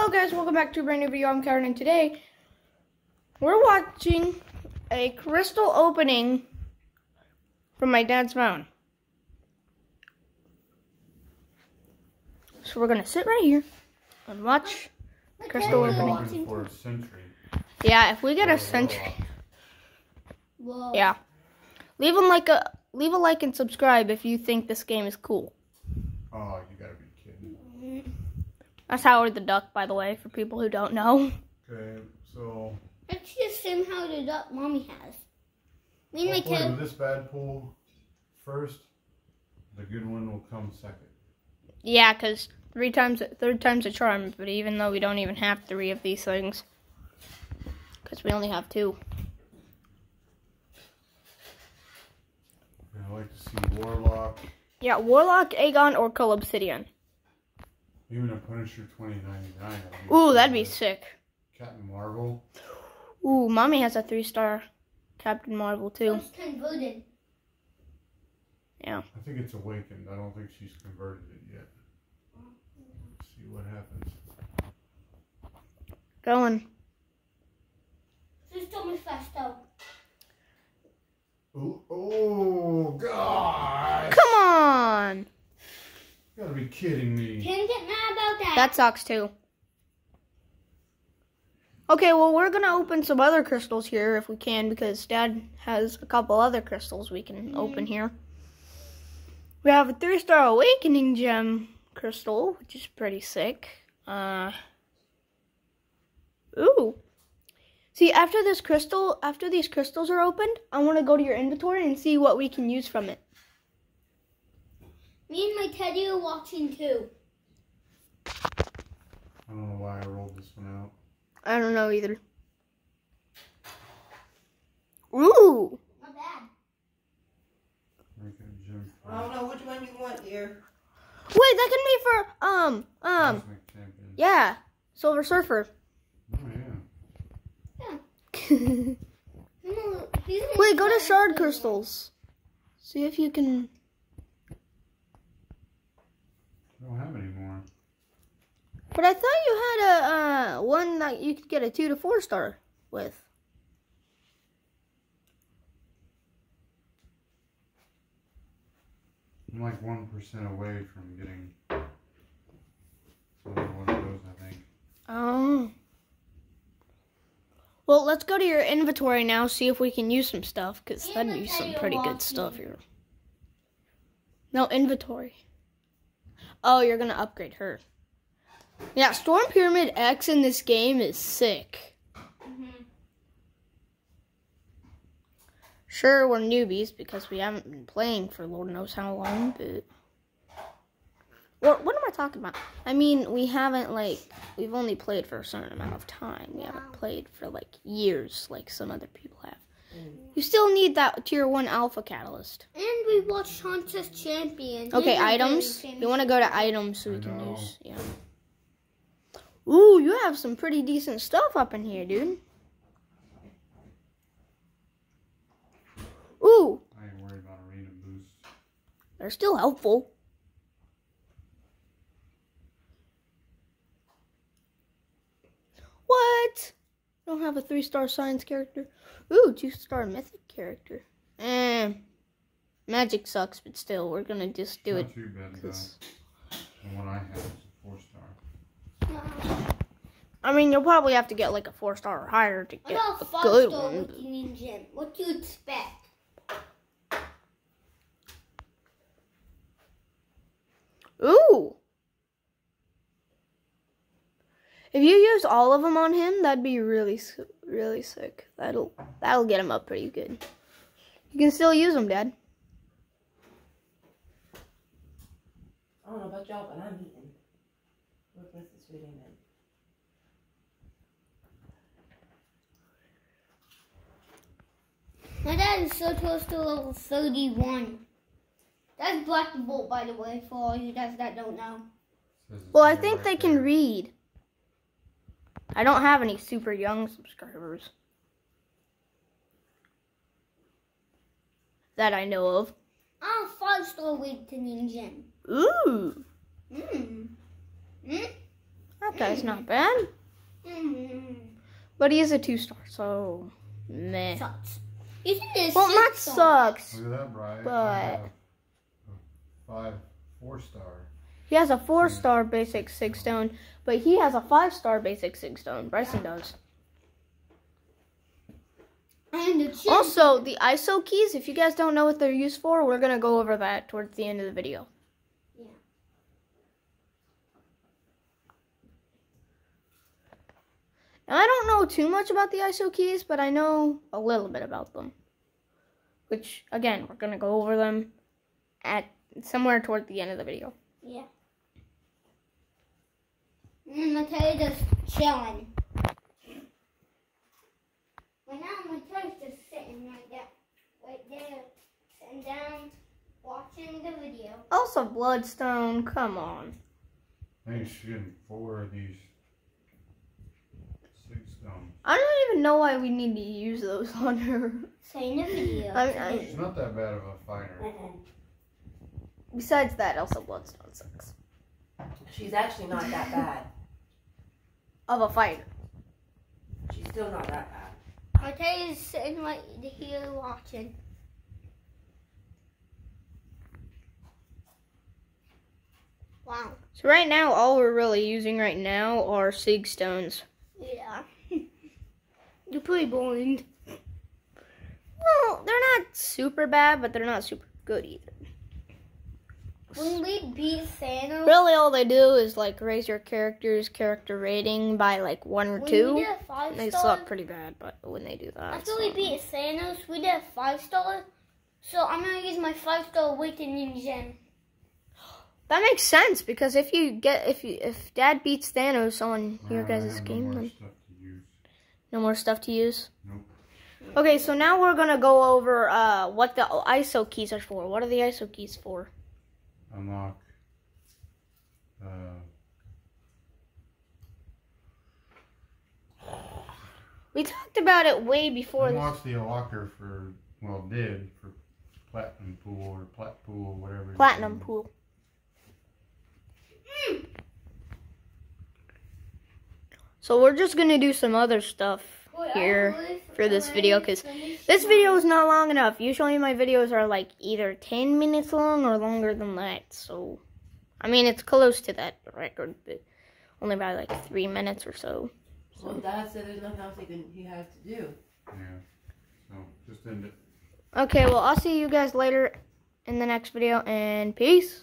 Hello guys, welcome back to a brand new video. I'm Karen and today we're watching a crystal opening from my dad's phone. So we're gonna sit right here and watch crystal We've opening. for a century. Yeah, if we get a century, Whoa. yeah. Leave them like a leave a like and subscribe if you think this game is cool. Oh, you gotta be kidding. That's Howard the Duck, by the way, for people who don't know. Okay, so Let's just sim Howard the Duck mommy has. Me and my hopefully kid. with this bad pool first, the good one will come second. Yeah, because three times, third time's a charm. But even though we don't even have three of these things, because we only have two. And I like to see Warlock, Yeah, Warlock, Aegon, or Cull Obsidian. Even a Punisher 2099. Ooh, that'd be uh, sick. Captain Marvel. Ooh, Mommy has a three-star Captain Marvel too. It's converted. Yeah. I think it's awakened. I don't think she's converted it yet. Let's see what happens. Going. Just tell me fast though. Ooh, oh, God. Come on. You gotta be kidding me. Can't get mad about that. Sucks too. Okay, well, we're gonna open some other crystals here if we can because Dad has a couple other crystals we can open here. We have a three star awakening gem crystal, which is pretty sick. Uh, ooh. See, after this crystal, after these crystals are opened, I want to go to your inventory and see what we can use from it. Me and my teddy are watching too. I don't know why I rolled this one out. I don't know either. Ooh. Not bad. Make a gem for I don't know which one you want, dear. Wait, that can be for um um yeah, Silver Surfer. Oh, yeah. yeah. Wait, go to shard crystals. See if you can. I don't have any more. But I thought you had a uh one that you could get a two to four star with. I'm like 1% away from getting one of those, I think. Oh. Well, let's go to your inventory now. See if we can use some stuff, cause that'd be some pretty good stuff here. No inventory. Oh, you're gonna upgrade her. Yeah, Storm Pyramid X in this game is sick. Mhm. Sure, we're newbies because we haven't been playing for Lord knows how long, but. What, what am I talking about? I mean, we haven't, like, we've only played for a certain amount of time. We haven't played for, like, years, like some other people have. You still need that tier 1 alpha catalyst. And we watched Hunter's Champion. Okay, He's a items. famous You want to go to items so we I can know. use. Yeah. Ooh, you have some pretty decent stuff up in here, dude. Ooh, I ain't worried about arena boost. they're still helpful. What? Don't have a three star science character. Ooh, two star mythic character. Eh. Magic sucks, but still, we're gonna just do it. Not too bad, though. 'cause- The one I have is a four star. I mean, you'll probably have to get like a four star or higher to get got a a good star one. Gym. What do you expect? Ooh. If you use all of them on him, that'd be really, really sick. That'll that'll get him up pretty good. You can still use them, Dad. I don't know about y'all, but I'm eating. Look, this is sweet amen. My dad is so close to level 31. That's Black Bolt, by the way, for all you guys that don't know. Well, I think they can read. I don't have any super young subscribers that I know of. I'm a five star with to Ninja. Ooh, Mmm. Mm. That guy's not bad. Mm. But he is a two star, so meh. Sucks. Isn't this Well, not six sucks. Look at that, Brian. But- I have a Five, four star. He has a four star basic sig stone, but he has a five star basic sig stone. Bryson does. And the. Also, the ISO keys, if you guys don't know what they're used for, we're going to go over that towards the end of the video. Yeah. Now, I don't know too much about the ISO keys, but I know a little bit about them. Which, again, we're going to go over them at somewhere toward the end of the video. Yeah. And Mateo just chilling. Right now, Mateo's just sitting right there, right there, sitting down, watching the video. Also, Bloodstone, come on. I think she's getting four of these six. I don't even know why we need to use those on her. Say in the video. I- I- She's not that bad of a fighter. Mm-mm. Besides that, Elsa Bloodstone sucks. She's actually not that bad. Of a fighter. She's still not that bad. Mateo's sitting right here watching. Wow. So right now, all we're really using right now are Sig Stones. Yeah. You're pretty blind. Well, they're not super bad, but they're not super good either. When we beat Thanos, Really, all they do is like raise your character's character rating by like one or when we two. did five They star, suck pretty bad, but when they do that, after it's we beat Thanos, we did a five star. So I'm gonna use my five star awakening gem. that makes sense because if you get if you if Dad beats Thanos on your guys' game, then stuff to use. No more stuff to use. Nope. Okay, so now we're gonna go over uh, what the ISO keys are for. What are the ISO keys for? Unlock. Uh, We talked about it way before this. the locker for well did for platinum pool or plat pool whatever. Platinum pool. So we're just gonna do some other stuff here for this video because this video is not long enough. Usually my videos are like either 10 minutes long or longer than that. So, I mean, it's close to that record, but only by like three minutes or so. Well, Dad said there's nothing else he can he has to do. Yeah. So just end it. Okay, well, I'll see you guys later in the next video and peace.